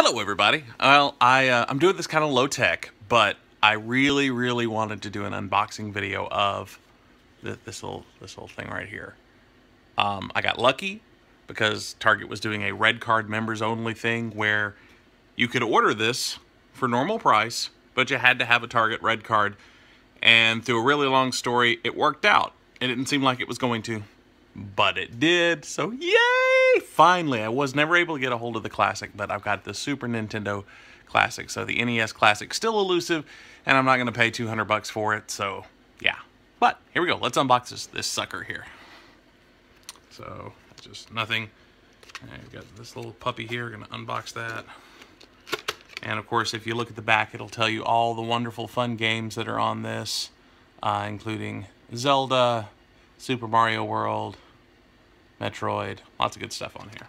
Hello, everybody. Well, I, uh, I'm doing this kind of low tech, but I really, really wanted to do an unboxing video of th this little this little thing right here. Um, I got lucky because Target was doing a red card members only thing where you could order this for normal price, but you had to have a Target red card. And through a really long story, it worked out. It didn't seem like it was going to, but it did. So yay! Finally, I was never able to get a hold of the Classic, but I've got the Super Nintendo Classic. So the NES Classic still elusive, and I'm not going to pay 200 bucks for it. So yeah, but here we go. Let's unbox this this sucker here. So just nothing. I've got this little puppy here. Going to unbox that. And of course, if you look at the back, it'll tell you all the wonderful fun games that are on this, uh, including Zelda, Super Mario World, Metroid, lots of good stuff on here.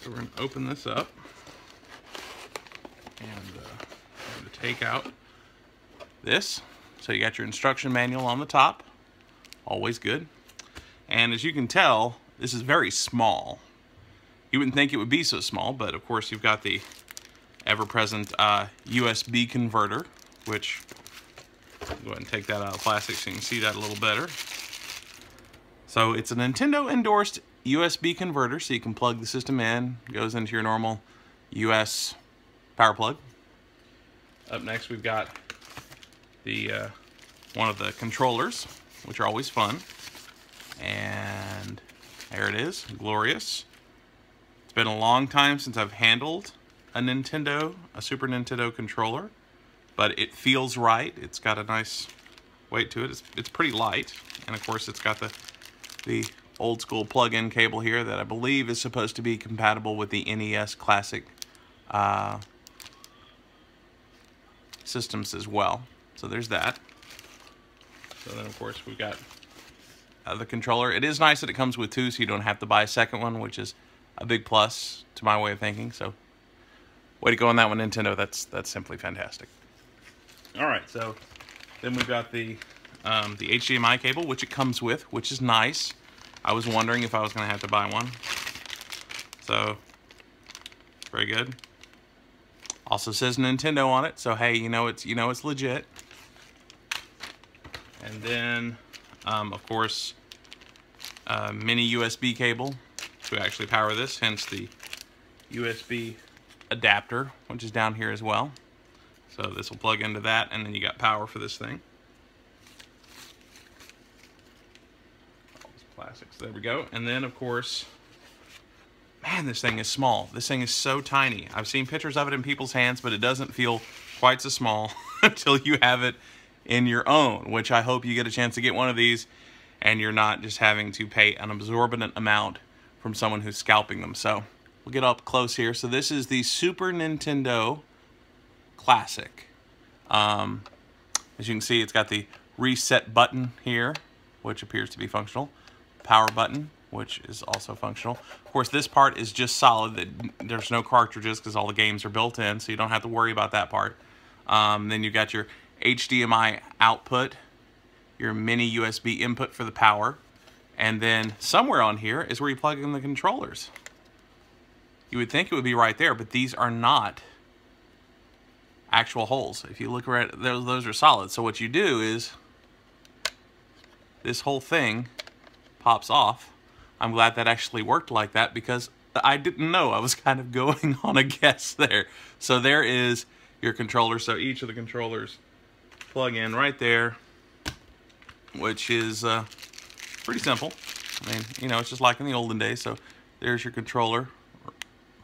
So we're to open this up and uh, take out this. So you got your instruction manual on the top, always good. And as you can tell, this is very small. You wouldn't think it would be so small, but of course you've got the ever-present uh, USB converter, which go ahead and take that out of plastic so you can see that a little better. So it's a Nintendo endorsed USB converter, so you can plug the system in, goes into your normal US power plug. Up next we've got the uh, one of the controllers, which are always fun. And there it is, glorious. It's been a long time since I've handled a Nintendo, a Super Nintendo controller, but it feels right. It's got a nice weight to it. It's, it's pretty light, and of course it's got the the old school plug-in cable here that I believe is supposed to be compatible with the NES Classic uh, systems as well. So there's that. So then of course we've got uh, the controller. It is nice that it comes with two so you don't have to buy a second one, which is a big plus to my way of thinking. So way to go on that one, Nintendo. That's that's simply fantastic. All right, so then we've got the um, the HDMI cable, which it comes with, which is nice. I was wondering if I was going to have to buy one. So, very good. Also says Nintendo on it, so hey, you know it's you know it's legit. And then, um, of course, a mini USB cable to actually power this, hence the USB adapter, which is down here as well. So this will plug into that, and then you got power for this thing. There we go. And then, of course, man, this thing is small. This thing is so tiny. I've seen pictures of it in people's hands, but it doesn't feel quite so small until you have it in your own, which I hope you get a chance to get one of these and you're not just having to pay an absorbent amount from someone who's scalping them. So we'll get up close here. So this is the Super Nintendo Classic. Um, as you can see, it's got the reset button here, which appears to be functional power button, which is also functional. Of course, this part is just solid. That There's no cartridges because all the games are built in, so you don't have to worry about that part. Um, then you've got your HDMI output, your mini USB input for the power, and then somewhere on here is where you plug in the controllers. You would think it would be right there, but these are not actual holes. If you look right, those, those are solid. So what you do is this whole thing pops off. I'm glad that actually worked like that because I didn't know. I was kind of going on a guess there. So there is your controller. So each of the controllers plug in right there, which is uh, pretty simple. I mean, you know, it's just like in the olden days. So there's your controller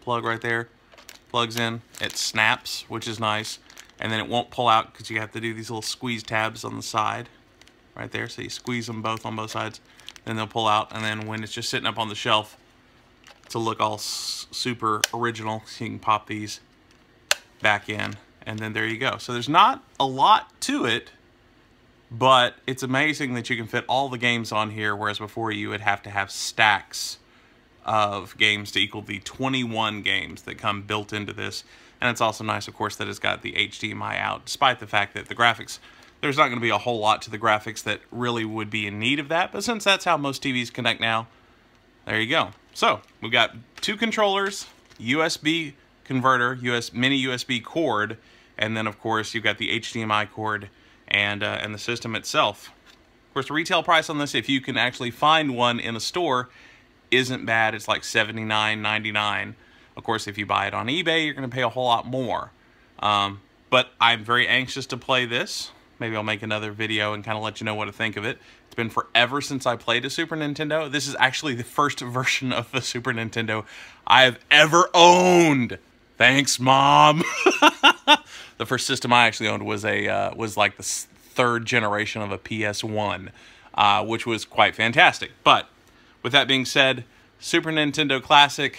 plug right there. Plugs in. It snaps, which is nice. And then it won't pull out because you have to do these little squeeze tabs on the side right there. So you squeeze them both on both sides then they'll pull out, and then when it's just sitting up on the shelf to look all super original, so you can pop these back in, and then there you go. So there's not a lot to it, but it's amazing that you can fit all the games on here, whereas before you would have to have stacks of games to equal the 21 games that come built into this. And it's also nice, of course, that it's got the HDMI out, despite the fact that the graphics there's not going to be a whole lot to the graphics that really would be in need of that, but since that's how most TVs connect now, there you go. So, we've got two controllers, USB converter, US mini USB cord, and then of course you've got the HDMI cord and uh, and the system itself. Of course, the retail price on this, if you can actually find one in a store, isn't bad. It's like $79.99. Of course, if you buy it on eBay, you're going to pay a whole lot more. Um, but I'm very anxious to play this. Maybe I'll make another video and kind of let you know what to think of it. It's been forever since I played a Super Nintendo. This is actually the first version of the Super Nintendo I've ever owned. Thanks, Mom. the first system I actually owned was a uh, was like the third generation of a PS1, uh, which was quite fantastic. But with that being said, Super Nintendo Classic,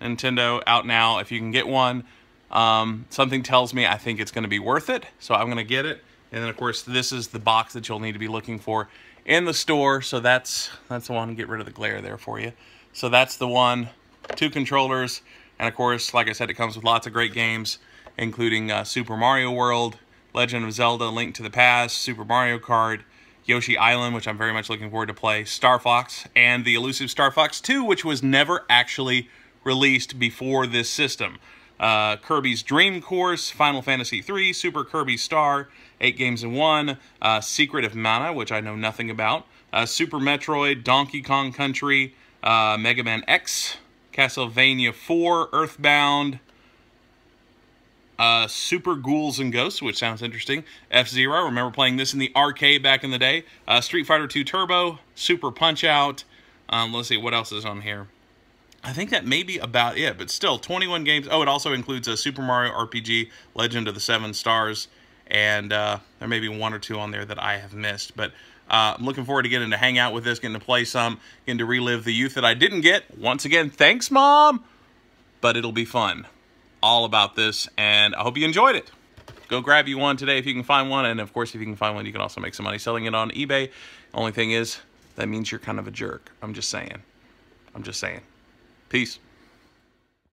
Nintendo out now. If you can get one, um, something tells me I think it's going to be worth it, so I'm going to get it. And then, of course, this is the box that you'll need to be looking for in the store. So that's that's the one. Get rid of the glare there for you. So that's the one. Two controllers. And, of course, like I said, it comes with lots of great games, including uh, Super Mario World, Legend of Zelda, Link to the Past, Super Mario Kart, Yoshi Island, which I'm very much looking forward to play, Star Fox, and the elusive Star Fox 2, which was never actually released before this system. Uh, Kirby's Dream Course, Final Fantasy III, Super Kirby Star, 8 games in 1, uh, Secret of Mana, which I know nothing about, uh, Super Metroid, Donkey Kong Country, uh, Mega Man X, Castlevania 4, Earthbound, uh, Super Ghouls and Ghosts, which sounds interesting. F-Zero, remember playing this in the arcade back in the day. Uh, Street Fighter 2 Turbo, Super Punch-Out. Um, let's see, what else is on here? I think that may be about it, but still, 21 games. Oh, it also includes a Super Mario RPG, Legend of the Seven Stars, and uh, there may be one or two on there that I have missed. But uh, I'm looking forward to getting to hang out with this, getting to play some, getting to relive the youth that I didn't get. Once again, thanks, Mom! But it'll be fun all about this, and I hope you enjoyed it. Go grab you one today if you can find one, and of course, if you can find one, you can also make some money selling it on eBay. Only thing is, that means you're kind of a jerk. I'm just saying. I'm just saying. Peace.